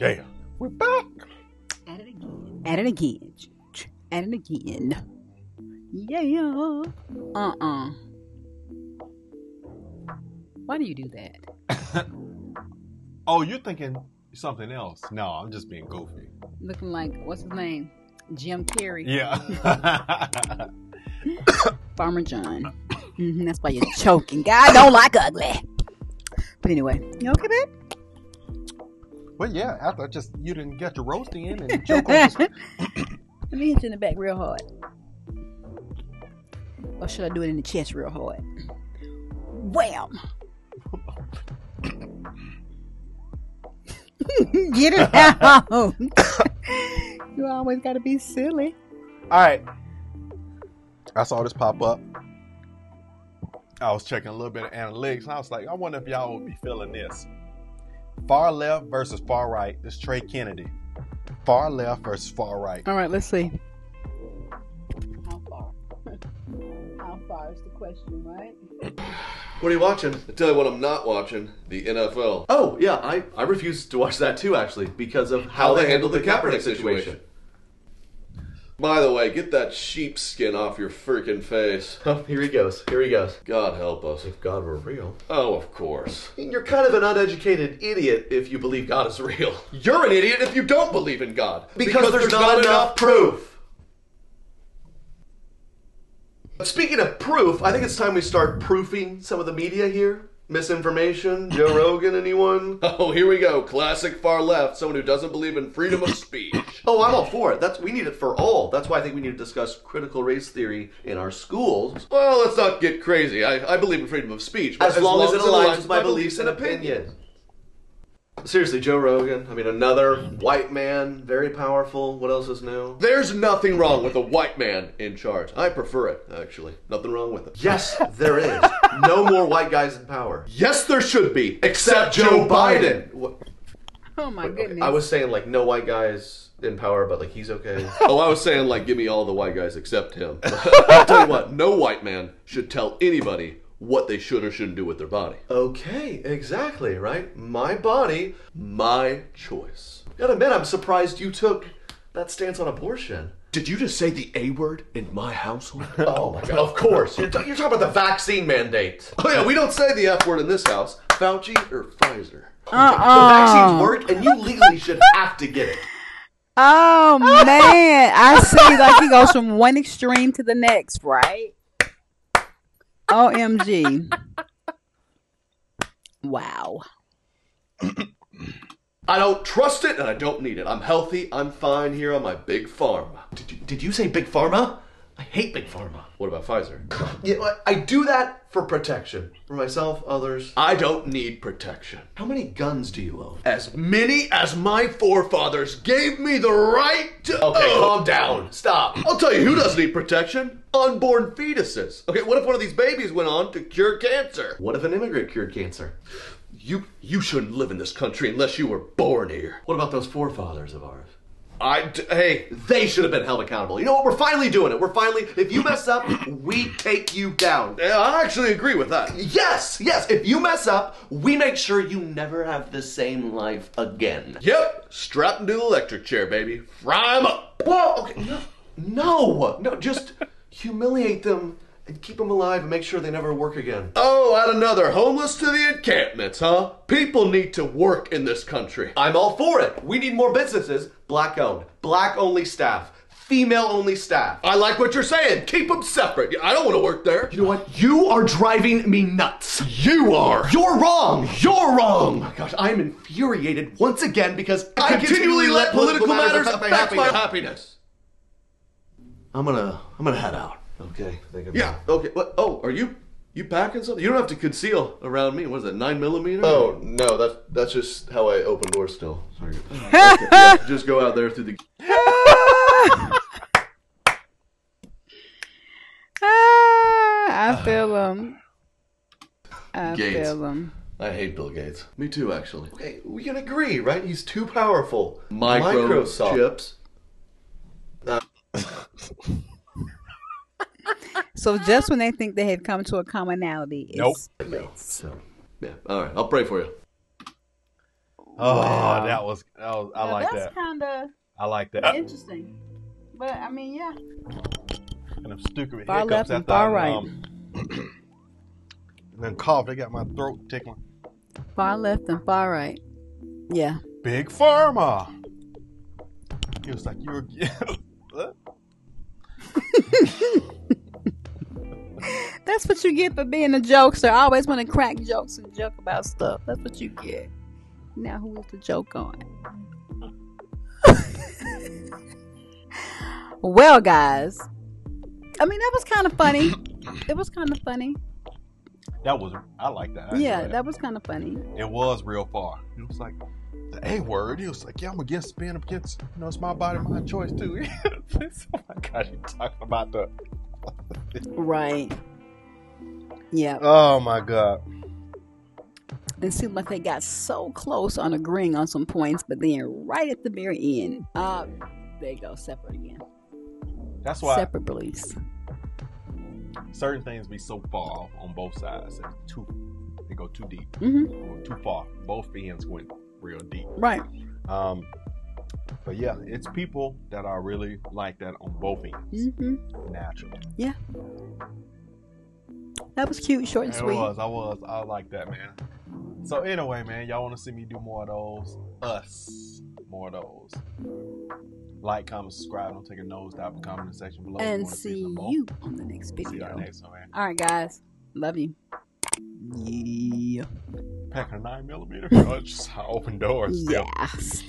Yeah. We're back. At it again. At it again. At it again. Yeah. Uh uh Why do you do that? Oh, you're thinking something else. No, I'm just being goofy. Looking like, what's his name? Jim Carrey. Yeah. Farmer John. hmm that's why you're choking. God don't like ugly. But anyway, you okay, babe? Well, yeah, after I just you didn't get your roasting in and joke on this. Let me hit you in the back real hard. Or should I do it in the chest real hard? Wham! Get it out! you always gotta be silly. All right. I saw this pop up. I was checking a little bit of analytics, and I was like, I wonder if y'all would be feeling this. Far left versus far right. This Trey Kennedy. Far left versus far right. All right, let's see. How far? How far is the question, right? What are you watching? I tell you what I'm not watching. The NFL. Oh, yeah, I, I refuse to watch that too, actually, because of How they handled the Kaepernick situation. By the way, get that sheepskin off your freaking face. Oh, here he goes. Here he goes. God help us. If God were real. Oh, of course. You're kind of an uneducated idiot if you believe God is real. You're an idiot if you don't believe in God. Because, there's, not, enough proof. Speaking of proof, I think it's time we start proofing some of the media here. Misinformation, Joe Rogan, anyone? Oh, here we go. Classic far left. Someone who doesn't believe in freedom of speech. Oh, I'm all for it. That's we need it for all. That's why I think we need to discuss critical race theory in our schools, well, let's not get crazy. I, I believe in freedom of speech. but as, long, as it aligns with my beliefs and opinions. Seriously, Joe Rogan. I mean, another white man, very powerful. What else is new? There's nothing wrong with a white man in charge. I prefer it, actually. Nothing wrong with it. Yes, there is. No more white guys in power. Yes, there should be, except Joe Biden. What- Oh my goodness. I was saying like no white guys in power, but like he's okay. Oh, I was saying, like, give me all the white guys except him. I'll tell you what, no white man should tell anybody what they should or shouldn't do with their body. Okay, exactly, right? My body, my choice. Gotta admit, I'm surprised you took that stance on abortion. Did you just say the A word in my household? Oh my god, of course. You're, ta- you're talking about the vaccine mandate. Oh, yeah, we don't say the F word in this house. Fauci or Pfizer? Uh-uh. The vaccines work, and you legally should have to get it. Oh man, I see. Like he goes from one extreme to the next, right? Omg! Wow. I don't trust it and I don't need it. I'm healthy. I'm fine here on my big farm. Did you, did you say big pharma? I hate big pharma. What about Pfizer? Yeah, I do that for protection. For myself, others. I don't need protection. How many guns do you own? As many as my forefathers gave me the right to Okay, own. calm down. Stop. I'll tell you who doesn't need protection. Unborn fetuses. Okay, what if one of these babies went on to cure cancer? What if an immigrant cured cancer? You you shouldn't live in this country unless you were born here. What about those forefathers of ours? I hey, They should have been held accountable. You know what? We're finally doing it. We're finally. If you mess up, we take you down. yeah, I actually agree with that. Yes, yes. If you mess up, we make sure you never have the same life again. Yep, strap into the electric chair, baby. Fry them up. Whoa. Okay. No. No. No. Just humiliate them and keep them alive and make sure they never work again. Oh, add another homeless to the encampments, huh? People need to work in this country. I'm all for it. We need more businesses, black owned, black only staff, female only staff. I like what you're saying. Keep them separate. I don't want to work there. You know what? You are driving me nuts. You are. You're wrong. You're wrong. Oh my gosh, I'm infuriated once again because I continually let political matters affect my happiness. I'm gonna, I'm gonna head out. Okay. Think about Yeah. Okay. What? Oh, are you you packing something? You don't have to conceal around me. What is that? Nine millimeter? Oh no, that's that's just how I open doors still. Sorry. Yeah, just go out there through the. Ah, I feel him. I Gates. feel him. I hate Bill Gates. Me too, actually. Okay, we can agree, right? He's too powerful. Microsoft. Microsoft. So just when they think they have come to a commonality, Nope. it's So, yeah. All right. I'll pray for you. Oh, Wow. that was, that was I Now, like that's that. That's kind of I like that. interesting. But I mean, yeah. And them stupid Far hiccups left and after far I, right. Um, and then cough. They got my throat tickling. Far left and far right. Yeah. Big Pharma. It was like, "You're." What? That's what you get for being a jokester. I always want to crack jokes and joke about stuff. That's what you get. Now, who is the joke on? well, guys, I mean that was kind of funny. It was kind of funny. that was. I like that. I Yeah, enjoyed that was kind of funny. It was real far. It was like the A word. It was like, "Yeah, I'm against spin against. You know, it's my body, my choice too." oh my gosh, you talking about the? Right. Yeah. Oh my god. It seemed like they got so close on agreeing on some points, but then right at the very end, uh, there you go, separate again. That's why Separate beliefs. certain things be so far on both sides. It's too, they go too deep hmm or too far. Both ends went real deep. Right. Um, but yeah, it's people that are really like that on both ends, hmm naturally. That was cute, short and It sweet. was. I was. I like that, man. So anyway, man, y'all want to see me do more of those? Us, more of those. Like, comment, subscribe. Don't take a nose dive in the comment section below. And see you on the next video. See you video. next one, man. All right, guys. Love you. Yeah. Packing a nine millimeter. Oh, just open doors. Still. Yeah. Still.